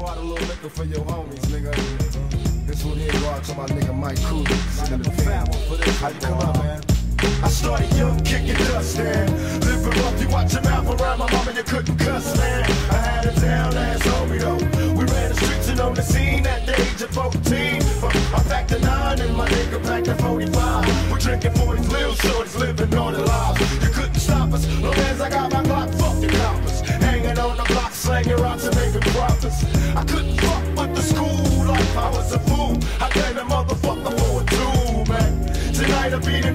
liquor for your homies, nigga. This one here go out to my nigga Mike Cooley. Sitting in the family. How you come up, man? I started young, kicking dust, man. Living rough, you watch your mouth around my mama, you couldn't cuss, man. I had a down ass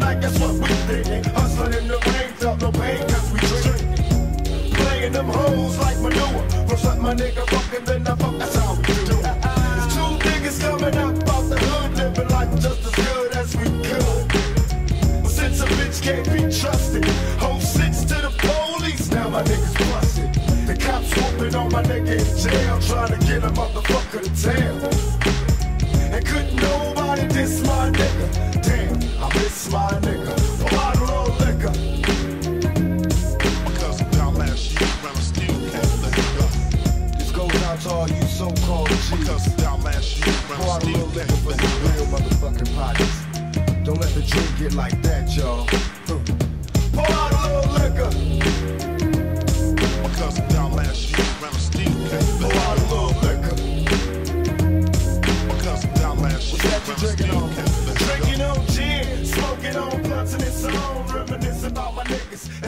Night, guess what we thinking? Hustling in the rain, felt no pain, cause we drinking. Playing them hoes like manure. First let my nigga fucking, then I fuck, that's how we do. There's two niggas coming up out the hood, living life just as good as we could. But since a bitch can't be trusted, hold six to the police, now my niggas busted. The cops whooping on my nigga in jail, trying to get a motherfucker to tell. Don't let the drink get like that, y'all. Pour out a little liquor. My cousin died last year, but I'm still. Pour out a little liquor. My cousin died last year, but I'm still. Drinking on gin, smoking on blunts and it's on. Reminiscing about my niggas.